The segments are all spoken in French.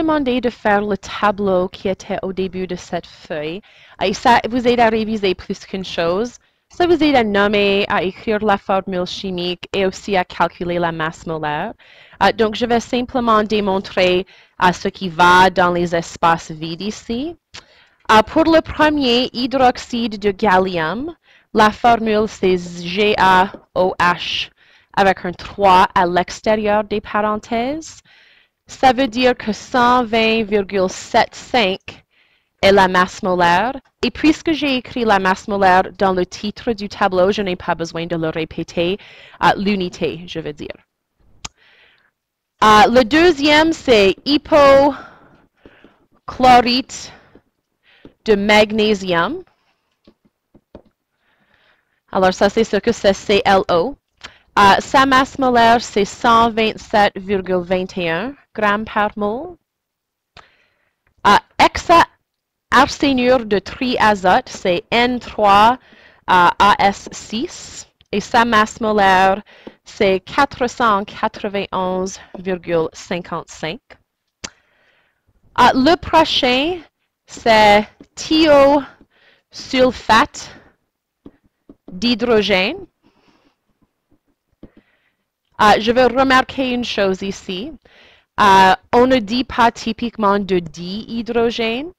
demandé de faire le tableau qui était au début de cette feuille. Et ça vous aide à réviser plus qu'une chose. Ça vous aide à nommer, à écrire la formule chimique et aussi à calculer la masse molaire. Euh, donc, je vais simplement démontrer à ce qui va dans les espaces vides ici. Pour le premier hydroxyde de gallium, la formule c'est GaOH avec un 3 à l'extérieur des parenthèses. Ça veut dire que 120,75 est la masse molaire. Et puisque j'ai écrit la masse molaire dans le titre du tableau, je n'ai pas besoin de le répéter. L'unité, je veux dire. Uh, le deuxième, c'est hypochlorite de magnésium. Alors, ça, c'est ce que c'est CLO. Uh, sa masse molaire, c'est 127,21 par mol. Uh, Hexa-arsénure de triazote, c'est N3AS6. Et sa masse molaire, c'est 491,55. Uh, le prochain, c'est thiosulfate d'hydrogène. Uh, je veux remarquer une chose ici. Uh, on ne dit pas typiquement de dihydrogène.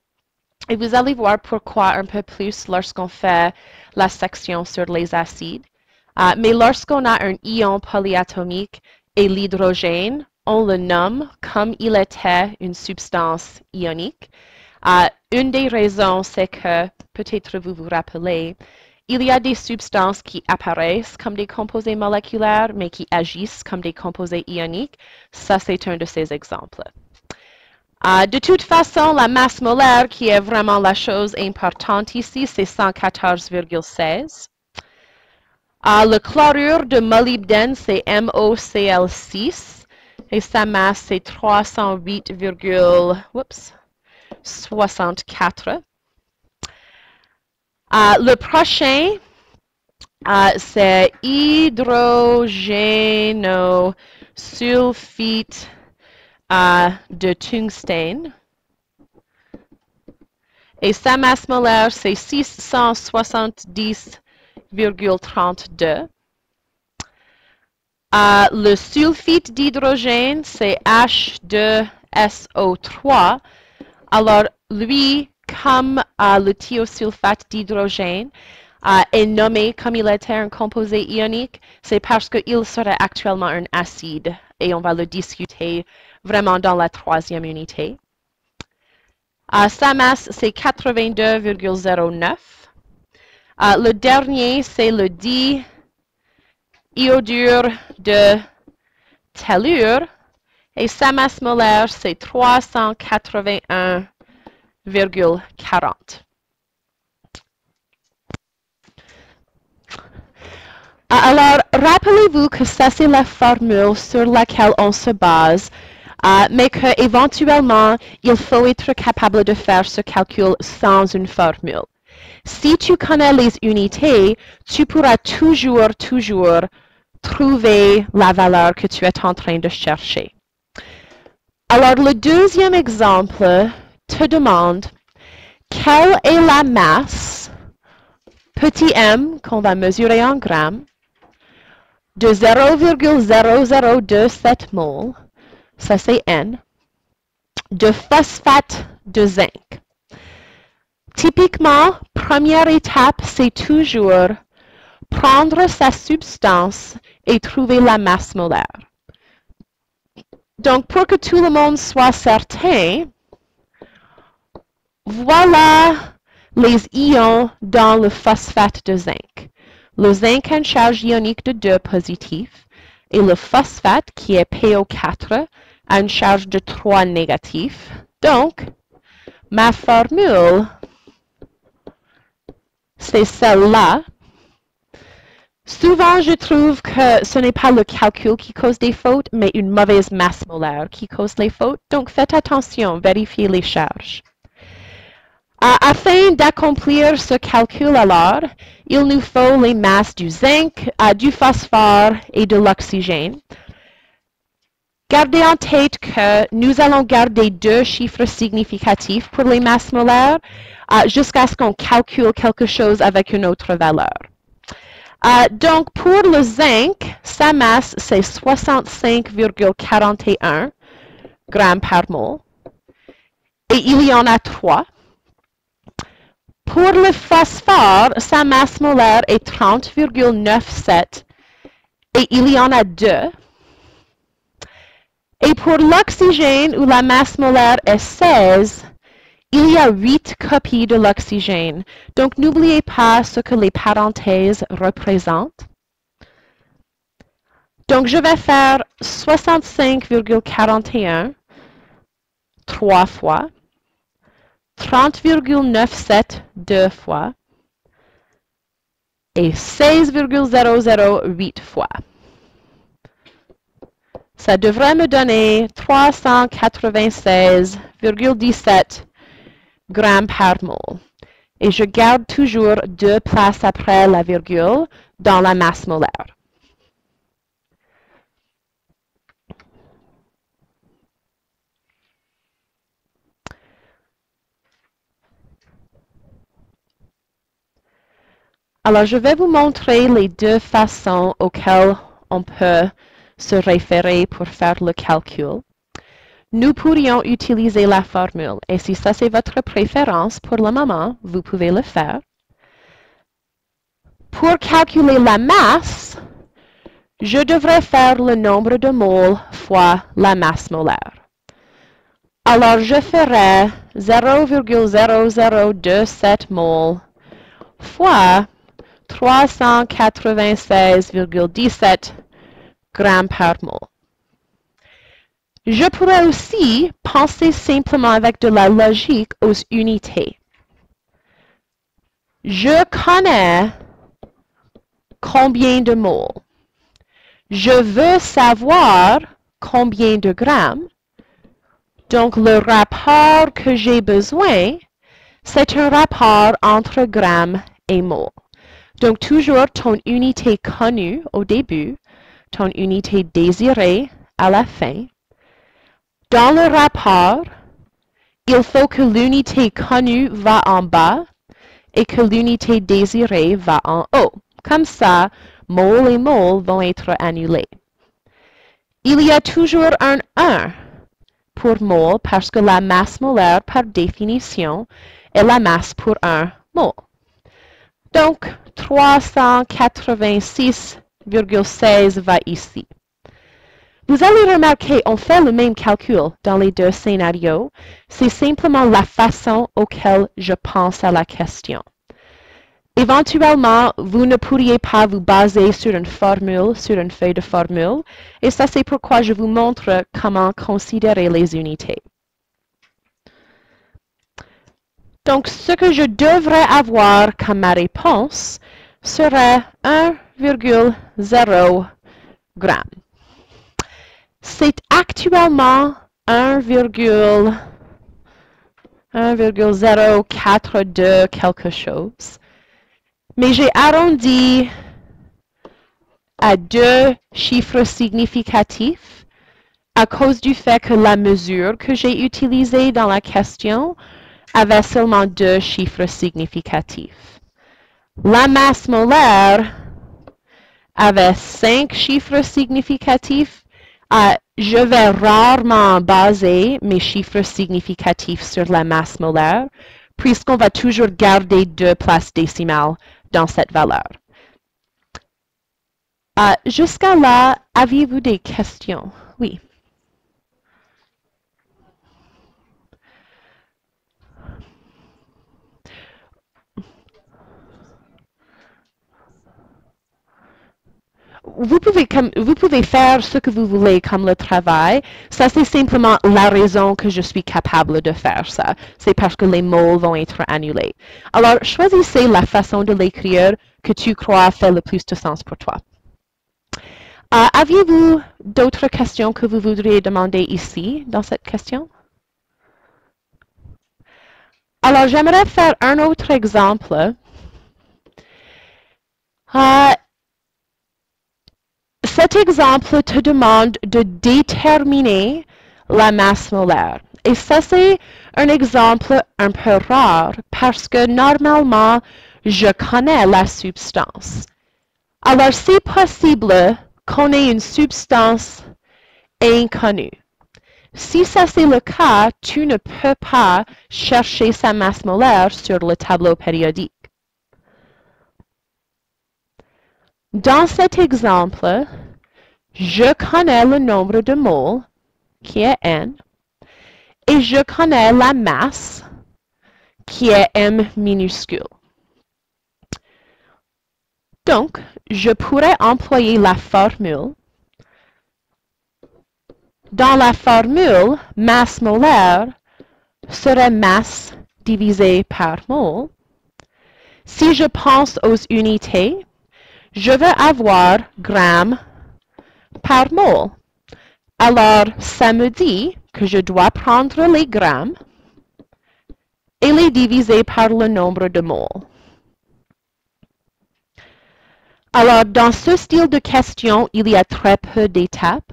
Et vous allez voir pourquoi un peu plus lorsqu'on fait la section sur les acides. Uh, mais lorsqu'on a un ion polyatomique et l'hydrogène, on le nomme comme il était une substance ionique. une des raisons, c'est que, peut-être vous vous rappelez, il y a des substances qui apparaissent comme des composés moléculaires, mais qui agissent comme des composés ioniques. Ça, c'est un de ces exemples. Uh, de toute façon, la masse molaire, qui est vraiment la chose importante ici, c'est 114,16. Uh, le chlorure de molybdène, c'est MoCl6. Et sa masse, c'est 308,64. Uh, le prochain, uh, c'est hydrogénosulfite uh, de tungstène. Et sa masse molaire, c'est 670,32. Uh, le sulfite d'hydrogène, c'est H2SO3. Alors, lui, comme uh, le thiosulfate d'hydrogène uh, est nommé comme il était un composé ionique, c'est parce qu'il serait actuellement un acide et on va le discuter vraiment dans la troisième unité. Uh, sa masse, c'est 82,09. le dernier, c'est le diiodure de tellure. Et sa masse molaire, c'est 381 40. Alors, rappelez-vous que ça, c'est la formule sur laquelle on se base, uh, mais qu'éventuellement, il faut être capable de faire ce calcul sans une formule. Si tu connais les unités, tu pourras toujours, toujours trouver la valeur que tu es en train de chercher. Alors, le deuxième exemple te demande quelle est la masse, petit m, qu'on va mesurer en grammes, de 0,0027 mol, ça c'est N, de phosphate de zinc. Typiquement, première étape, c'est toujours prendre sa substance et trouver la masse molaire. Donc, pour que tout le monde soit certain, voilà les ions dans le phosphate de zinc. Le zinc a une charge ionique de 2 positif et le phosphate, qui est PO4, a une charge de 3 négatif. Donc, ma formule, c'est celle-là. Souvent, je trouve que ce n'est pas le calcul qui cause des fautes, mais une mauvaise masse molaire qui cause les fautes. Donc, faites attention, vérifiez les charges. Afin d'accomplir ce calcul alors, il nous faut les masses du zinc, du phosphore et de l'oxygène. Gardez en tête que nous allons garder deux chiffres significatifs pour les masses molaires jusqu'à ce qu'on calcule quelque chose avec une autre valeur. Donc, pour le zinc, sa masse, c'est 65,41 grammes par mol. Et il y en a trois. Pour le phosphore, sa masse molaire est 30,97 et il y en a deux. Et pour l'oxygène, où la masse molaire est 16, il y a 8 copies de l'oxygène. Donc, n'oubliez pas ce que les parenthèses représentent. Donc, je vais faire 65,41 trois fois, 30,97 deux fois et 16,008 fois. Ça devrait me donner 396,17 grammes par mol. Et je garde toujours deux places après la virgule dans la masse molaire. Alors, je vais vous montrer les deux façons auxquelles on peut se référer pour faire le calcul. Nous pourrions utiliser la formule et si ça c'est votre préférence pour le moment, vous pouvez le faire. Pour calculer la masse, je devrais faire le nombre de moles fois la masse molaire. Alors je ferai 0,0027 moles fois 396,17 grammes par mol. Je pourrais aussi penser simplement avec de la logique aux unités. Je connais combien de moles. Je veux savoir combien de grammes. Donc, le rapport que j'ai besoin, c'est un rapport entre grammes et moles. Donc, toujours ton unité connue au début, ton unité désirée à la fin. Dans le rapport, il faut que l'unité connue va en bas et que l'unité désirée va en haut. Comme ça, mol et mol vont être annulés. Il y a toujours un 1 pour mol parce que la masse molaire, par définition, est la masse pour un mol. Donc, 386,16 va ici. Vous allez remarquer, on fait le même calcul dans les deux scénarios. C'est simplement la façon auquel je pense à la question. Éventuellement, vous ne pourriez pas vous baser sur une formule, sur une feuille de formule, et ça c'est pourquoi je vous montre comment considérer les unités. Donc, ce que je devrais avoir comme ma réponse serait 1,0 g. C'est actuellement 1,042 quelque chose. Mais j'ai arrondi à deux chiffres significatifs à cause du fait que la mesure que j'ai utilisée dans la question avait seulement deux chiffres significatifs. La masse molaire avait cinq chiffres significatifs. Euh, je vais rarement baser mes chiffres significatifs sur la masse molaire, puisqu'on va toujours garder deux places décimales dans cette valeur. Euh, jusqu'à là, aviez-vous des questions? Oui. Vous pouvez, faire ce que vous voulez comme le travail. Ça, c'est simplement la raison que je suis capable de faire ça. C'est parce que les mots vont être annulés. Alors, choisissez la façon de l'écrire que tu crois fait le plus de sens pour toi. Euh, aviez-vous d'autres questions que vous voudriez demander ici, dans cette question? Alors, j'aimerais faire un autre exemple. Euh, Cet exemple te demande de déterminer la masse molaire. Et ça, c'est un exemple un peu rare parce que normalement, je connais la substance. Alors, c'est possible qu'on ait une substance inconnue. Si ça c'est le cas, tu ne peux pas chercher sa masse molaire sur le tableau périodique. Dans cet exemple, je connais le nombre de moles, qui est n, et je connais la masse, qui est m minuscule. Donc, je pourrais employer la formule. Dans la formule, masse molaire serait masse divisée par mole. Si je pense aux unités, je vais avoir grammes par mole. Alors, ça me dit que je dois prendre les grammes et les diviser par le nombre de moles. Alors, dans ce style de question, il y a très peu d'étapes.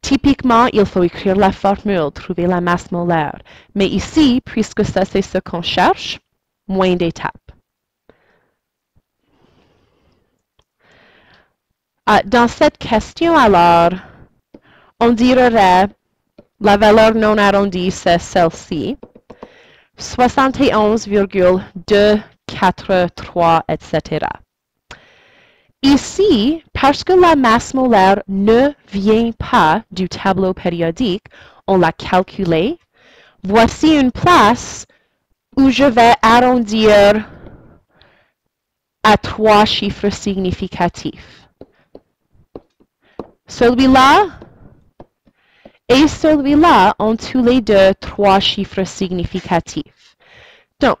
Typiquement, il faut écrire la formule, trouver la masse molaire. Mais ici, puisque ça c'est ce qu'on cherche, moins d'étapes. Ah, dans cette question, alors, on dirait la valeur non arrondie, c'est celle-ci. 71,243, etc. Ici, parce que la masse molaire ne vient pas du tableau périodique, on l'a calculé. Voici une place où je vais arrondir à trois chiffres significatifs. Celui-là et celui-là ont tous les deux trois chiffres significatifs. Donc,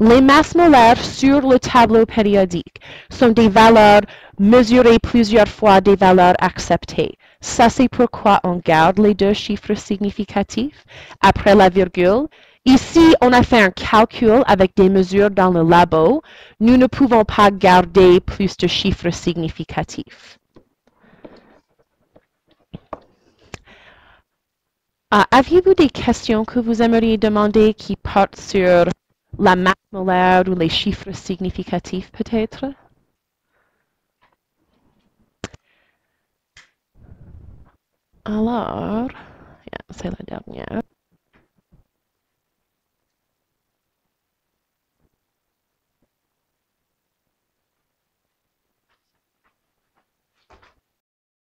les masses molaires sur le tableau périodique sont des valeurs mesurées plusieurs fois des valeurs acceptées. Ça, c'est pourquoi on garde les deux chiffres significatifs après la virgule. Ici, on a fait un calcul avec des mesures dans le labo. Nous ne pouvons pas garder plus de chiffres significatifs. Uh, Aviez-vous des questions que vous aimeriez demander qui portent sur la masse molaire ou les chiffres significatifs peut-être? Alors, c'est la dernière.